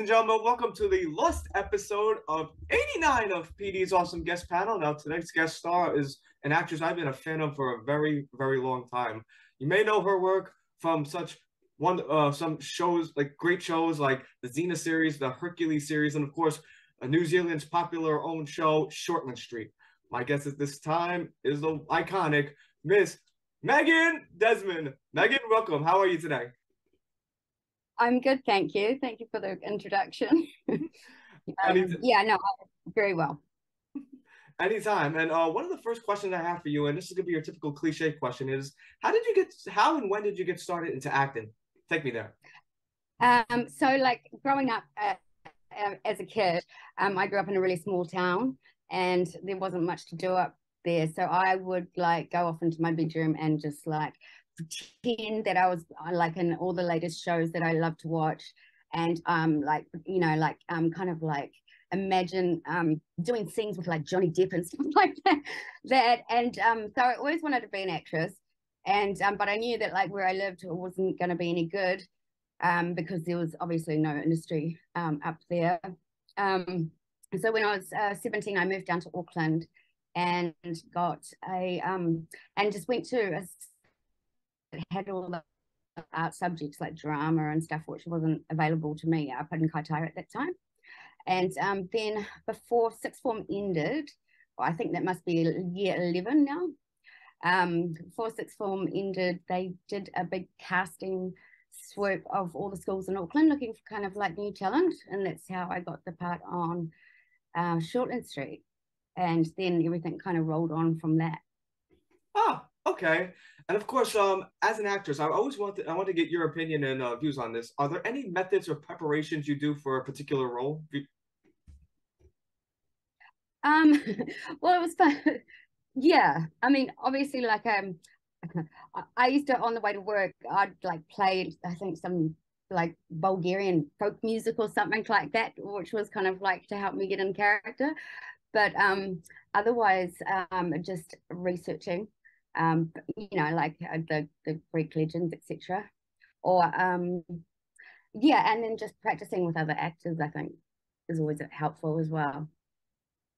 and gentlemen, welcome to the last episode of 89 of Petey's Awesome Guest Panel. Now, tonight's guest star is an actress I've been a fan of for a very, very long time. You may know her work from such one uh, some shows like great shows like the Xena series, the Hercules series, and of course, a New Zealand's popular own show, Shortland Street. My guest at this time is the iconic Miss Meighan Desmond. Meighan, welcome. How are you today? I'm good, thank you. Thank you for the introduction. um, yeah, no, very well. Anytime. And uh, one of the first questions I have for you, and this is gonna be your typical cliche question, is how did you get? How and when did you get started into acting? Take me there. Um, so like growing up uh, uh, as a kid, um, I grew up in a really small town, and there wasn't much to do up there. So I would like go off into my bedroom and just like pretend that I was uh, like in all the latest shows that I love to watch and um like you know like um kind of like imagine um doing scenes with like Johnny Depp and stuff like that that and um so I always wanted to be an actress and um but I knew that like where I lived wasn't going to be any good um because there was obviously no industry um up there. Um so when I was uh, 17 I moved down to Auckland and got a um and just went to a had all the art subjects like drama and stuff, which wasn't available to me up in Kaitaia at that time. And um, then before sixth form ended, well, I think that must be year 11 now. Um, before sixth form ended, they did a big casting swoop of all the schools in Auckland looking for kind of like new talent. And that's how I got the part on uh, Shortland Street. And then everything kind of rolled on from that. Oh, okay. And of course, um, as an actress, I always want to, I want to get your opinion and uh, views on this. Are there any methods or preparations you do for a particular role? Um, well, it was fun. yeah, I mean, obviously, like um, I used to on the way to work, I'd like play, I think some like Bulgarian folk music or something like that, which was kind of like to help me get in character. But um, otherwise, um, just researching um, you know, like uh, the, the Greek legends, etc. Or um, yeah, and then just practicing with other actors, I think, is always helpful as well.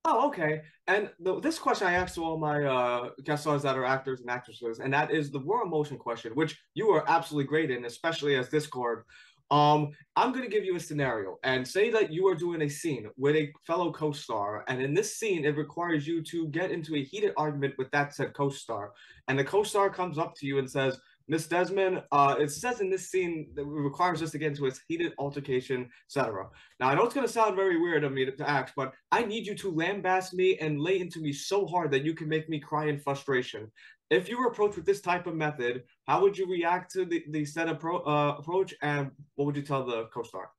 Oh, okay. And the, this question I asked to all my uh, guest stars that are actors and actresses, and that is the raw emotion question, which you are absolutely great in, especially as Discord. Um, I'm going to give you a scenario and say that you are doing a scene with a fellow co-star, and in this scene, it requires you to get into a heated argument with that said co-star, and the co-star comes up to you and says, Miss Desmond, uh, it says in this scene that requires us to get into a heated altercation, etc. Now, I know it's going to sound very weird of me to, to ask, but I need you to lambast me and lay into me so hard that you can make me cry in frustration if you were approached with this type of method, how would you react to the, the set appro- uh, approach and what would you tell the co-star?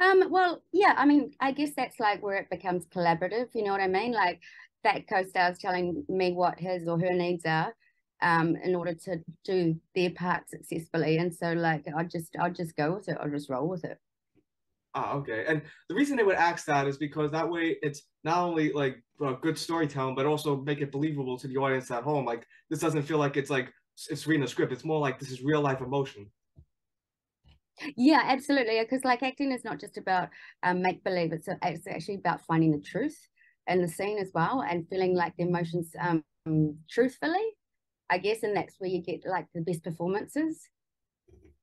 Um, well, yeah, I mean, I guess that's like where it becomes collaborative, you know what I mean? Like that co-star is telling me what his or her needs are um, in order to do their part successfully. And so like I just I'll just go with it, I'll just roll with it. Ah, okay. And the reason they would ask that is because that way it's not only like uh, good storytelling, but also make it believable to the audience at home. Like this doesn't feel like it's like it's reading a script. It's more like this is real life emotion. Yeah, absolutely. Because like acting is not just about um, make believe. It's it's actually about finding the truth in the scene as well and feeling like the emotions um, truthfully. I guess, and that's where you get like the best performances.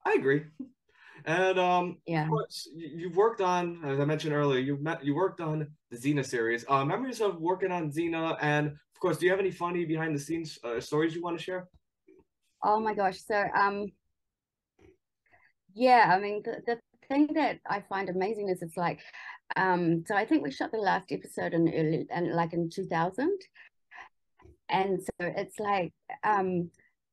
I agree. And um, yeah, you've worked on, as I mentioned earlier, you met, you worked on the Xena series. Uh, memories of working on Xena, and of course, do you have any funny behind the scenes uh, stories you want to share? Oh my gosh! So um, yeah, I mean the, the thing that I find amazing is it's like, um, so I think we shot the last episode in early and like in two thousand, and so it's like um,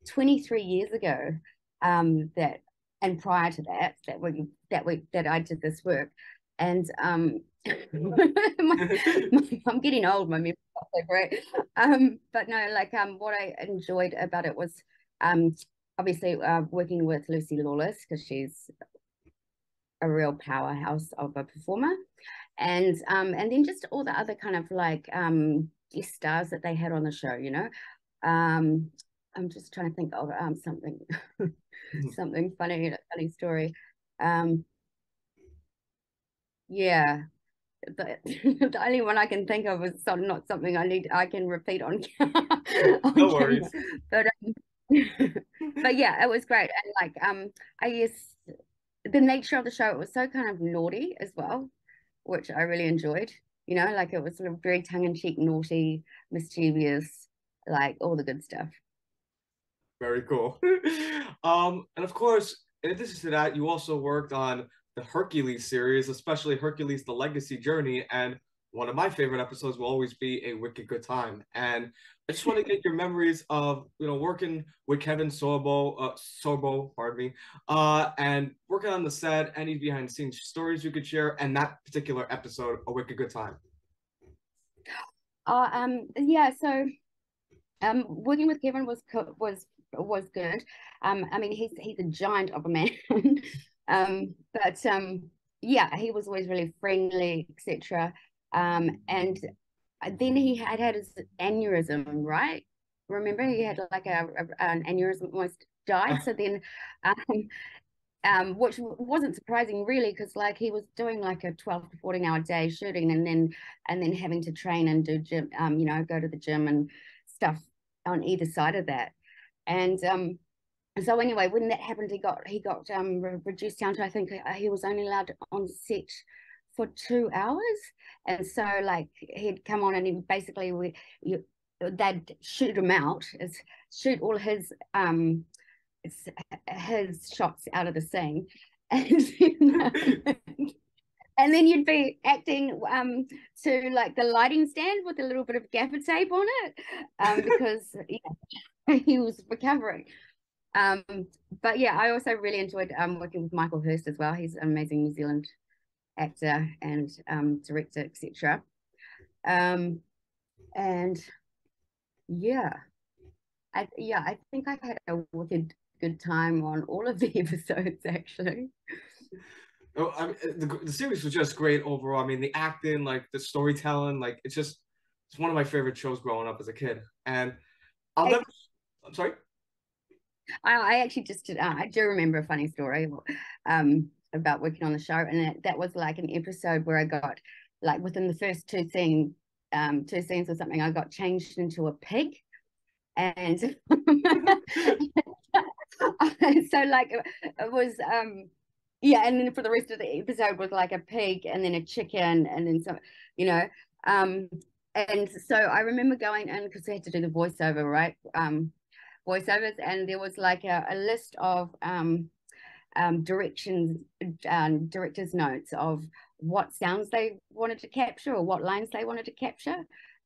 twenty three years ago um that and prior to that that we that we that I did this work. And um my, my, I'm getting old my memory's not so great. Um but no like um what I enjoyed about it was um obviously uh, working with Lucy Lawless because she's a real powerhouse of a performer. And um and then just all the other kind of like um guest stars that they had on the show you know? Um I'm just trying to think of um something Mm-hmm. something funny, a funny story. Um, yeah, the, the only one I can think of is not something I need I can repeat on. on no worries. But um, but yeah, it was great, and like um, I guess the nature of the show it was so kind of naughty as well, which I really enjoyed. You know, like it was sort of very tongue in cheek, naughty, mischievous, like all the good stuff. Very cool. um, and of course, in addition to that, you also worked on the Hercules series, especially Hercules: The Legendary Journey, and one of my favorite episodes will always be a wicked good time. And I just want to get your memories of you know working with Kevin Sorbo, uh, Sorbo, pardon me, uh, and working on the set. Any behind the scenes stories you could share, and that particular episode, a wicked good time. Uh, um, yeah. So, um, working with Kevin was was was good. Um, I mean, he's he's a giant of a man. um, but um, yeah, he was always really friendly, etc. Um, and then he had had his aneurysm, right? Remember, he had like a, a an aneurysm, almost died. So then, um, um, which wasn't surprising really, because like he was doing like a twelve to fourteen hour day shooting, and then and then having to train and do gym, um, you know, go to the gym and stuff on either side of that. And um, so anyway, when that happened, he got he got um, reduced down to I think uh, he was only allowed on set for two hours, and so like he'd come on and he basically we you they'd shoot him out, shoot all his um his shots out of the scene, and. and then you'd be acting um, to like the lighting stand with a little bit of gaffer tape on it um, because yeah, he was recovering. Um, but yeah, I also really enjoyed um, working with Michael Hurst as well. He's an amazing New Zealand actor and um, director, etc. Um, and yeah, I yeah, I think I've had a wicked good time on all of the episodes actually. Oh, I mean, the, the series was just great overall. I mean, the acting, like the storytelling, like it's just it's one of my favorite shows growing up as a kid. And I'll never I'm sorry. I, I actually just uh, I do remember a funny story um, about working on the show, and that, that was like an episode where I got like within the first two scenes, um, two scenes or something, I got changed into a pig, and so like it was um yeah, and then for the rest of the episode was like a pig and then a chicken and then some, you know, um, and so I remember going in because we had to do the voiceover, right? Um, voiceovers, and there was like a, a list of um, um, directions, um, director's notes of what sounds they wanted to capture or what lines they wanted to capture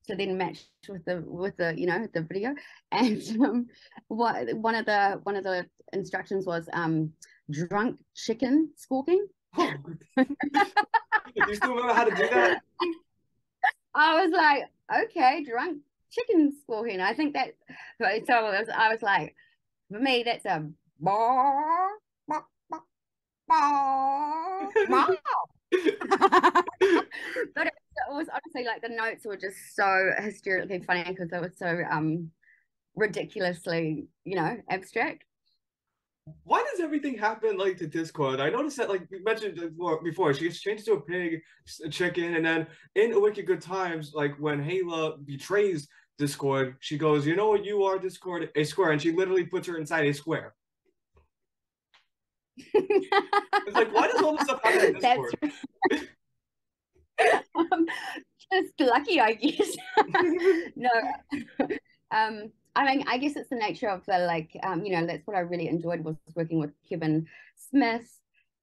to then match with the with the you know the video. And um what one of the one of the instructions was um drunk chicken squawking. Oh, you still remember how to do that? I was like okay drunk chicken squawking. I think that so I was, I was like, for me, that's a bar, bar, bar, bar, but it, it, was honestly like the notes were just so hysterically funny because they were so um ridiculously, you know, abstract. Why does everything happen like to Discord? I noticed that, like you mentioned before, she gets changed to a pig, a chicken, and then in A Wicked Good Times, like when Hayla betrays Discord. She goes, you know what you are, Discord? A square. And she literally puts her inside a square. it's like, why does all this stuff happen in Discord? um, just lucky, I guess. no. um, I mean, I guess it's the nature of the like, um, you know, that's what I really enjoyed was working with Kevin Smith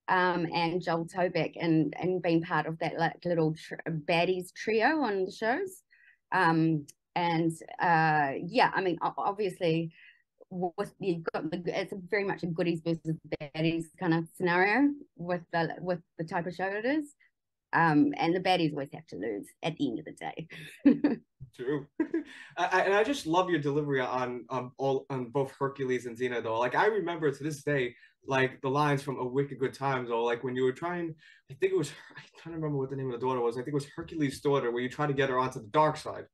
um, and Joel Tobeck and and being part of that like little tr- baddies trio on the shows. Um, and uh, yeah, I mean, obviously, with you've got the it's very much a goodies versus baddies kind of scenario with the with the type of show it is. Um, and the baddies always have to lose at the end of the day. True, I, and I just love your delivery on um all on both Hercules and Xena though. Like I remember to this day, like the lines from A Wicked Good Times, or like when you were trying, I think it was I can't remember what the name of the daughter was. I think it was Hercules' daughter, where you try to get her onto the dark side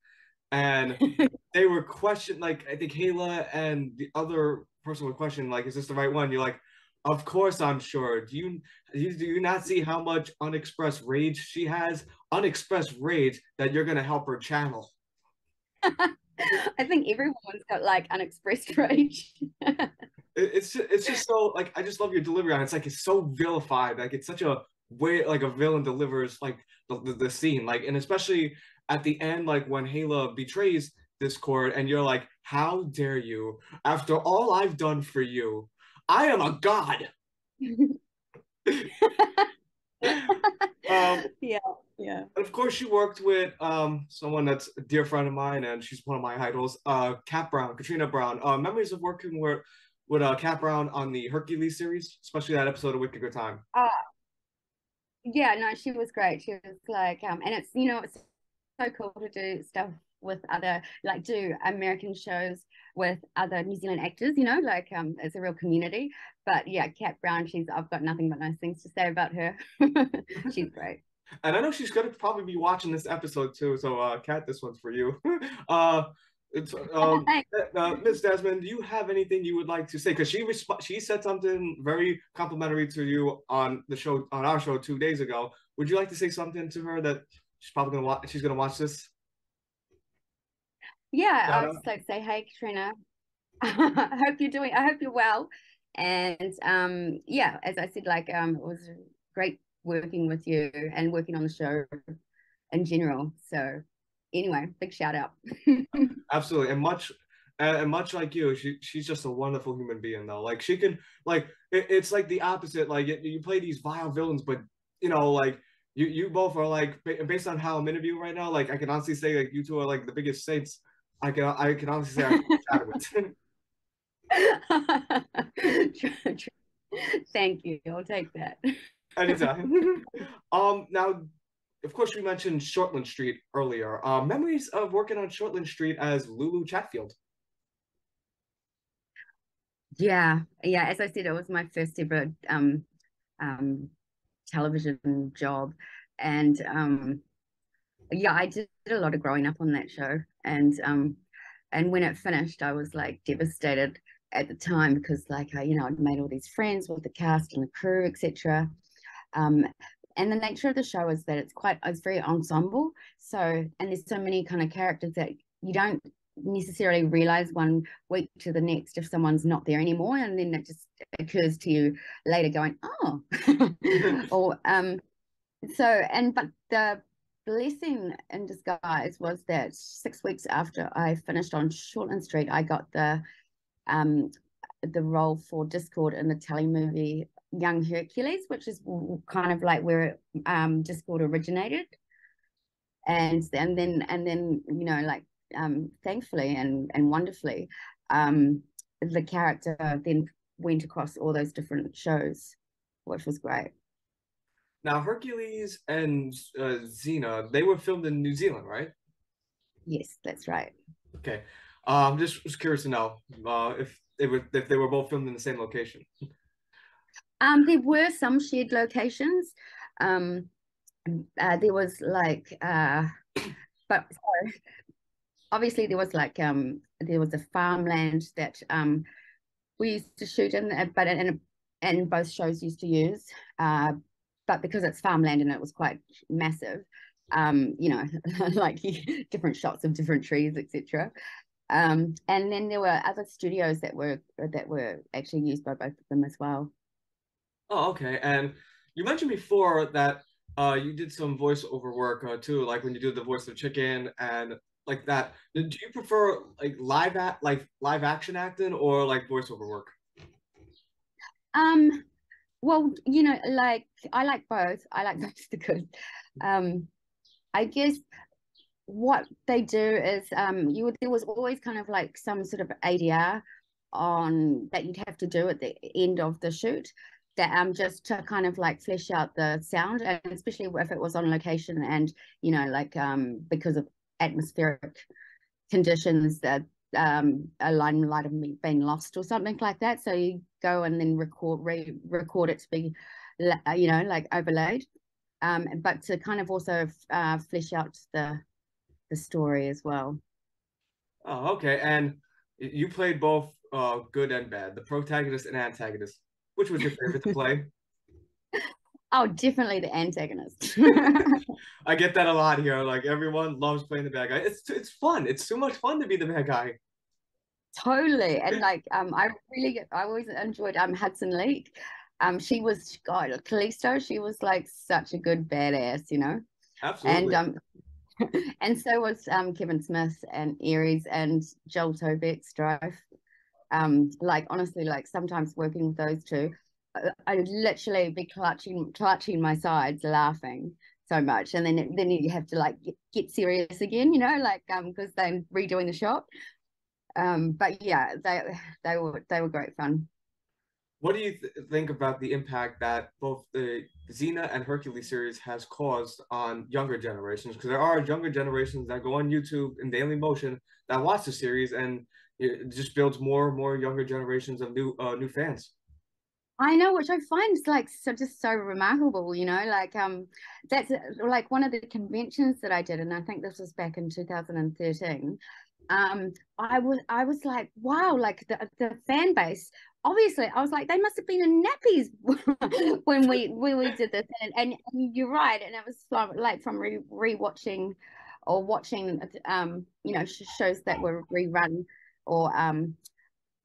and they were questioned like I think Hayla and the other person would question like, is this the right one? You're like, Of course, I'm sure. Do you, do you not see how much unexpressed rage she has? Unexpressed rage that you're gonna help her channel. I think everyone's got like unexpressed rage. It- it's just, it's just so like I just love your delivery on it. It's like it's so vilified. Like it's such a way like a villain delivers like the, the, the scene. Like and especially at the end, like when Hala betrays Discord and you're like, how dare you? After all I've done for you, I am a god. um, yeah, yeah. of course, she worked with um someone that's a dear friend of mine, and she's one of my idols. Uh, Cat Browne, Katrina Browne. Uh, memories of working with with uh Cat Browne on the Hercules series, especially that episode of Wicked Good Time. Uh, yeah, no, she was great. She was like, um, and it's you know it's so cool to do stuff with other like do American shows with other New Zealand actors. You know, like um, it's a real community. But yeah, Cat Browne, she's I've got nothing but nice things to say about her. she's great. And I know she's gonna probably be watching this episode too. So, uh, Kat, this one's for you. uh, it's um, uh, Miss Desmond. Do you have anything you would like to say? Because she resp- she said something very complimentary to you on the show on our show two days ago. Would you like to say something to her that she's probably gonna watch? She's gonna watch this. Yeah, Shout I was just like say, hey, Katrina. I hope you're doing. I hope you're well. And um, yeah, as I said, like um, it was great working with you and working on the show in general. So anyway, big shout out. Absolutely, and much and, much like you, she she's just a wonderful human being though. Like she can like it, it's like the opposite. Like you, you play these vile villains, but you know like. You, you both are like based on how I'm interviewing right now. Like I can honestly say like you two are like the biggest saints. I can I can honestly say I can with. Thank you. I'll take that. Anytime. um, now, of course, we mentioned Shortland Street earlier. Uh, memories of working on Shortland Street as Lulu Chatfield. Yeah, yeah. As I said, it was my first ever um, um, television job, and um, yeah, I did a lot of growing up on that show, and um, and when it finished, I was like devastated at the time because like I, you know, I'd made all these friends with the cast and the crew, etc. Um, and the nature of the show is that it's quite it's very ensemble. So and there's so many kind of characters that you don't necessarily realize one week to the next if someone's not there anymore and then it just occurs to you later going oh. Or um so and but the blessing in disguise was that six weeks after I finished on Shortland Street I got the um the role for Discord in the telemovie Young Hercules which is kind of like where um Discord originated. And and then and then you know like um, thankfully and and wonderfully, um, the character then went across all those different shows, which was great. Now, Hercules and uh, Xena, they were filmed in New Zealand, right? Yes, that's right. Okay. Um, I'm just was curious to know uh, if they were if they were both filmed in the same location. Um, there were some shared locations. Um, uh, there was like, uh, but sorry, obviously there was like um there was a farmland that um we used to shoot in uh, but and and both shows used to use uh but because it's farmland and it was quite massive um you know like different shots of different trees etc um and then there were other studios that were that were actually used by both of them as well. Oh okay. And you mentioned before that uh you did some voiceover work uh, too like when you do the voice of chicken and like that. Do you prefer like live at like live action acting or like voiceover work? Um well you know like i like both. I like both good. Um i guess what they do is um you there was always kind of like some sort of adr on that you'd have to do at the end of the shoot that um just to kind of like flesh out the sound and especially if it was on location and you know like um because of atmospheric conditions that um, a line might have been lost or something like that. So you go and then record re- record it to be, you know, like overlaid, um, but to kind of also uh, flesh out the the story as well. Oh, okay. And you played both uh, good and bad, the protagonist and antagonist. which was your favorite to play? Oh, definitely the antagonist. I get that a lot here. Like everyone loves playing the bad guy. It's it's fun. It's too much fun to be the bad guy. Totally, and like um, I really I always enjoyed um Hudson Leick. Um, she was God Callisto. She was like such a good badass, you know. Absolutely. And um, and so was um Kevin Smith and Ares and Joel Tobeck Strife. Um, like honestly, like sometimes working with those two, I would literally be clutching clutching my sides, laughing so much, and then then you have to like get, get serious again, you know, like um because they're redoing the shot. Um, but yeah, they they were they were great fun. What do you th- think about the impact that both the Xena and Hercules series has caused on younger generations? Because there are younger generations that go on YouTube in Dailymotion that watch the series, and it just builds more and more younger generations of new uh, new fans. I know, which I find like so just so remarkable, you know, like um that's like one of the conventions that I did, and I think this was back in 2013. Um, I was I was like, wow, like the the fan base. Obviously, I was like, they must have been in nappies when we when we did this, and, and you're right, and it was from, like from re rewatching or watching, um, you know, shows that were rerun or um uh,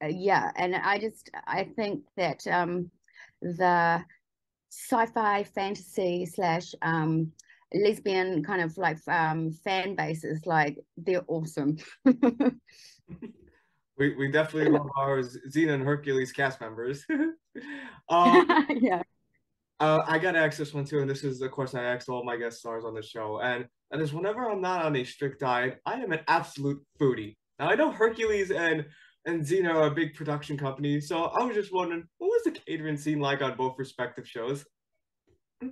yeah and i just i think that um the sci-fi fantasy slash um lesbian kind of like um fan bases like they're awesome. We, we definitely love our xena and hercules cast members. Um, yeah. uh, I gotta ask this one too, and this is the question I asked all my guest stars on the show, and that is whenever I'm not on a strict diet, I am an absolute foodie. Now I know Hercules and and are a big production company. So I was just wondering, what was the catering scene like on both respective shows?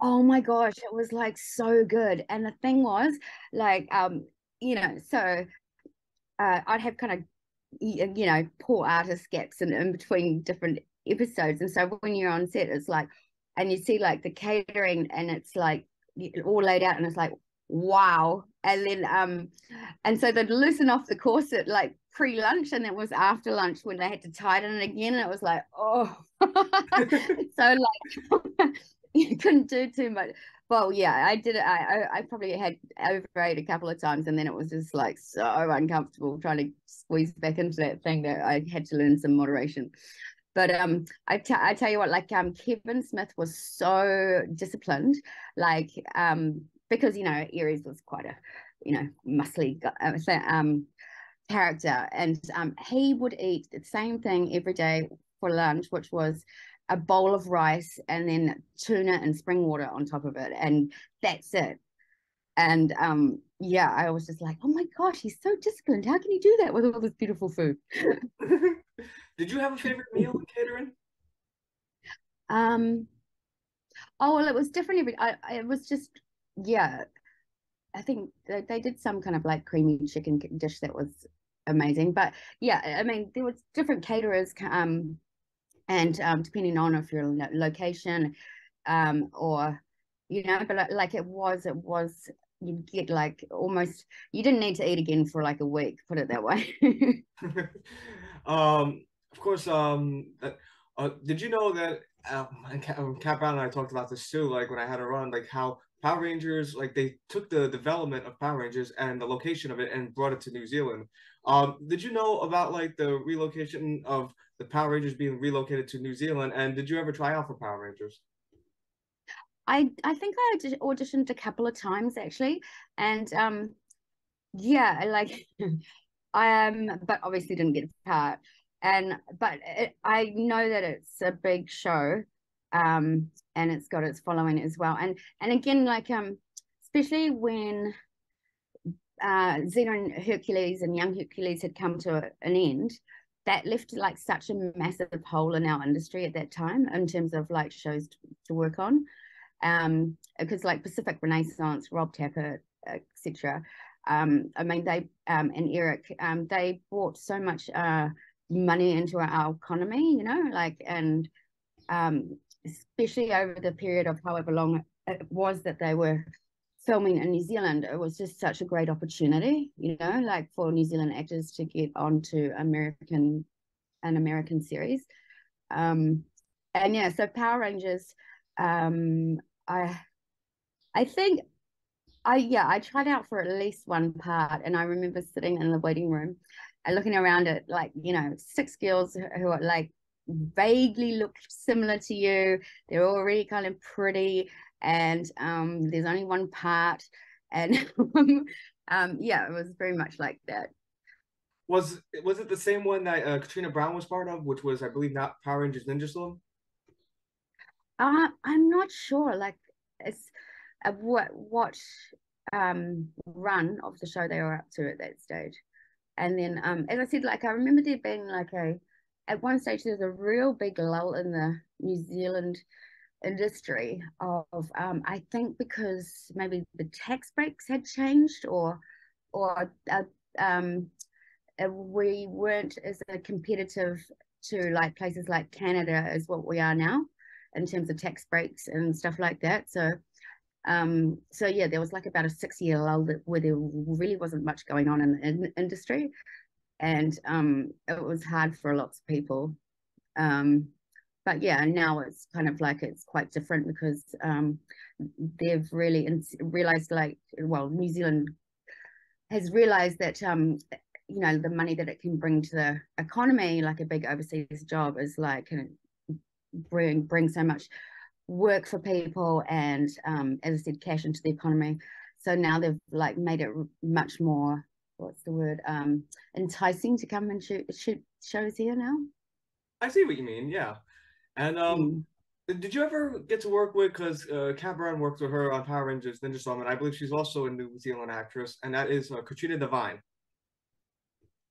Oh my gosh, it was like so good. And the thing was, like, um, you know, so uh, I'd have kind of, you know, poor artist gaps in, in between different episodes. And so when you're on set, it's like, and you see like the catering and it's like all laid out and it's like, wow. And then, um, and so they'd loosen off the corset like pre-lunch and it was after lunch when they had to tighten it again. And it was like oh so like you couldn't do too much. Well yeah i did it. I, I probably had overate a couple of times and then it was just like so uncomfortable trying to squeeze back into that thing that i had to learn some moderation. But um I, t- I tell you what like um kevin smith was so disciplined like um because you know ares was quite a you know muscly um character and um, he would eat the same thing every day for lunch which was a bowl of rice and then tuna and spring water on top of it and that's it. And um yeah i was just like oh my gosh he's so disciplined. How can he do that with all this beautiful food? Did you have a favorite meal in catering? Um oh well it was different every I, it was just yeah I think they, they did some kind of like creamy chicken dish that was amazing. But yeah, I mean, there was different caterers, um, and um, depending on if you're location, um, or you know, but like it was, it was you'd get like almost you didn't need to eat again for like a week. Put it that way. um, of course. Um, uh, did you know that? Um, Cat Browne and I talked about this too. Like when I had a run, like how Power Rangers, like they took the development of Power Rangers and the location of it and brought it to New Zealand. Um, did you know about like the relocation of the Power Rangers being relocated to New Zealand? And did you ever try out for Power Rangers? I I think I auditioned a couple of times actually, and um, yeah, like I um, but obviously didn't get part. And but it, I know that it's a big show, um, and it's got its following as well. And and again, like um, especially when uh, Xena and Hercules and Young Hercules had come to an end, that left like such a massive hole in our industry at that time in terms of like shows to, to work on. Um, because like Pacific Renaissance, Rob Tapert, etc. Um, I mean, they um, and Eric, um, they brought so much uh, money into our, our economy, you know, like and um, especially over the period of however long it was that they were filming in New Zealand, it was just such a great opportunity, you know, like for New Zealand actors to get onto American an American series. Um, and yeah, so Power Rangers, um, I, I think, I yeah, I tried out for at least one part, and I remember sitting in the waiting room, and looking around at like you know six girls who are like vaguely look similar to you. They're already kind of pretty, and um, there's only one part, and um, yeah, it was very much like that. Was was it the same one that uh, Katrina Browne was part of, which was I believe not Power Rangers Ninja Storm? Uh, I'm not sure. Like it's uh, what what um run of the show they were up to at that stage. And then um as I said, like I remember there being like a at one stage there's a real big lull in the New Zealand industry of um I think because maybe the tax breaks had changed or or uh, um uh, we weren't as competitive to like places like Canada as what we are now in terms of tax breaks and stuff like that. So um so yeah there was like about a six year lull that, where there really wasn't much going on in the in industry and um it was hard for lots of people um but yeah now it's kind of like it's quite different because um they've really realized like well new zealand has realized that um you know the money that it can bring to the economy like a big overseas job is like bring bring so much work for people and um, as I said cash into the economy. So now they've like made it much more what's the word um enticing to come and shoot shoot shows here now? I see what you mean yeah and um mm. did you ever get to work with because uh, Kat Browne worked with her on Power Rangers Ninja Storm and I believe she's also a New Zealand actress and that is uh, Katrina Devine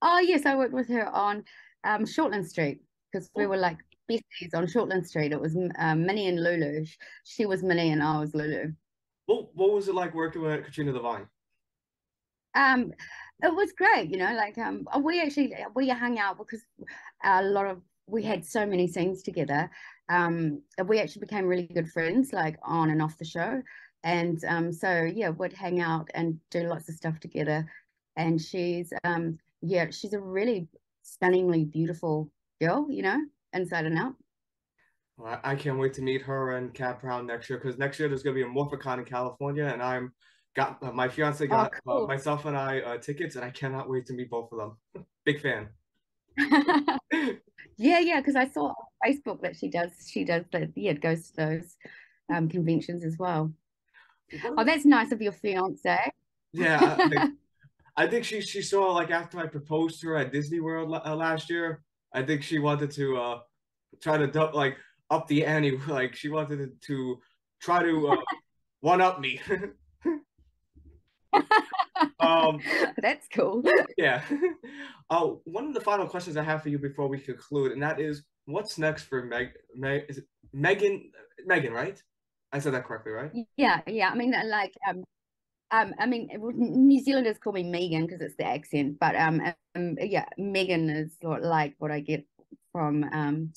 Oh yes, I worked with her on um, Shortland Street because we oh. were like besties on Shortland Street. It was um, Minnie and Lulu. She was Minnie and I was Lulu. What What was it like working with Katrina Devine? Um, it was great. You know, like um, we actually we hung out because a lot of we had so many scenes together. Um, we actually became really good friends, like on and off the show. And um, so yeah, we'd hang out and do lots of stuff together. And she's um yeah, she's a really stunningly beautiful girl, you know, inside and out. Well, I can't wait to meet her and Kat Browne next year because next year there's gonna be a Morphicon in California, and I'm got uh, my fiance oh, got oh, cool. uh, myself and I uh, tickets, and I cannot wait to meet both of them. Big fan. yeah, yeah, because I saw on Facebook that she does she does that yeah goes to those um, conventions as well. Oh, that's nice of your fiance. Yeah, I think she she saw like after I proposed to her at Disney World uh, last year. I think she wanted to uh try to dump, like up the ante. Like she wanted to, to try to uh, one up me. Um, That's cool. Yeah. Uh, one of the final questions I have for you before we conclude, and that is, what's next for Meg? Meg is it Megan? Megan, right? I said that correctly, right? Yeah, yeah. I mean, like, um, um, I mean, New Zealanders call me Megan because it's the accent, but um, um, yeah, Megan is like what I get from um,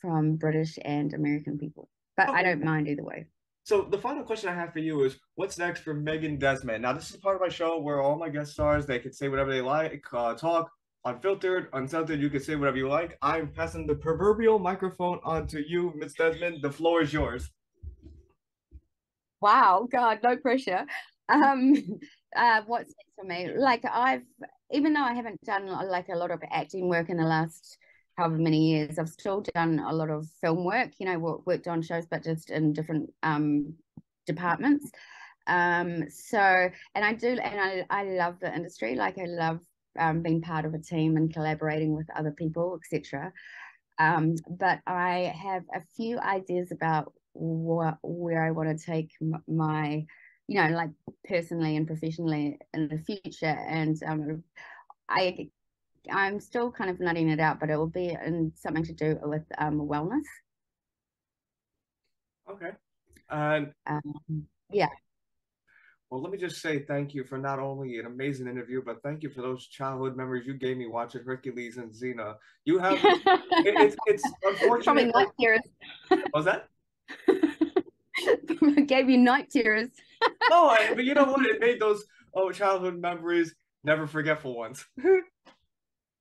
from British and American people, but. I don't mind either way. So the final question I have for you is, what's next for Meighan Desmond? Now, this is part of my show where all my guest stars they can say whatever they like, uh, talk unfiltered, uncensored. You can say whatever you like. I'm passing the proverbial microphone on to you, Miss Desmond. The floor is yours. Wow, God, no pressure um uh what's next for me like i've even though i haven't done like a lot of acting work in the last however many years i've still done a lot of film work you know worked on shows but just in different um departments. Um so and i do and i, I love the industry. Like i love um, being part of a team and collaborating with other people etc um but i have a few ideas about what where i want to take my you know, like personally and professionally in the future. And um, I, I'm still kind of nutting it out, but it will be in something to do with um, wellness. Okay. And um, yeah. Well, let me just say thank you for not only an amazing interview, but thank you for those childhood memories you gave me watching Hercules and Xena. You have it, it's it's unfortunate. Probably night. Was that? gave you night tears no, I, but you know what? It made those oh childhood memories never forgetful ones.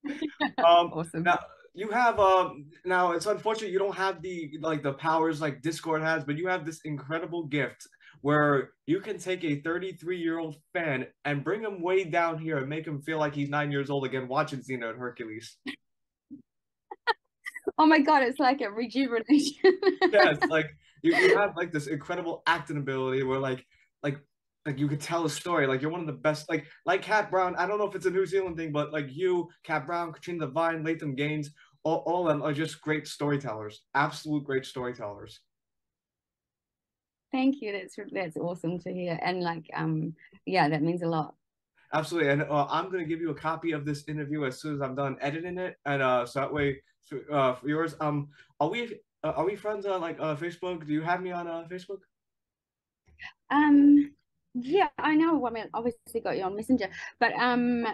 um, awesome. Now, you have um now it's unfortunate you don't have the like the powers like Discord has, but you have this incredible gift where you can take a 33 year old fan and bring him way down here and make him feel like he's nine years old again watching Xena and Hercules. oh my god, it's like a rejuvenation. yes, like you, you have like this incredible acting ability where like like like you could tell a story. Like you're one of the best. Like like Cat Browne. I don't know if it's a New Zealand thing, but like you, Cat Browne, Katrina Devine, Latham Gaines, all, all of them are just great storytellers. Absolute great storytellers. Thank you. That's that's awesome to hear. And like um yeah, that means a lot. Absolutely. And uh, I'm gonna give you a copy of this interview as soon as I'm done editing it, and uh, so that way, uh, for yours, um, are we uh, are we friends on like uh Facebook? Do you have me on uh Facebook? Um, yeah, I know. I mean, obviously got you on Messenger, but um,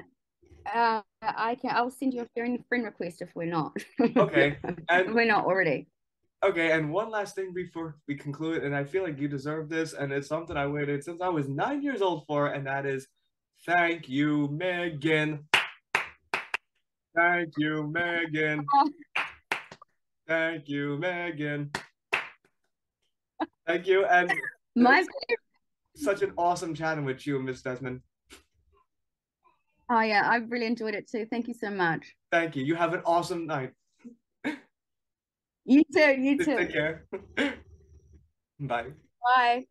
uh, I can. I'll send you a friend friend request if we're not. Okay, and we're not already. Okay, and one last thing before we conclude, and I feel like you deserve this, and it's something I waited since I was nine years old for, and that is, thank you, Meighan. Thank you, Meighan. Thank you, Meighan. Thank you, and my such an awesome chatting with you, Miss Desmond. Oh yeah, I really enjoyed it too. Thank you so much. Thank you. You have an awesome night. You too. You too. Take care. Bye. Bye.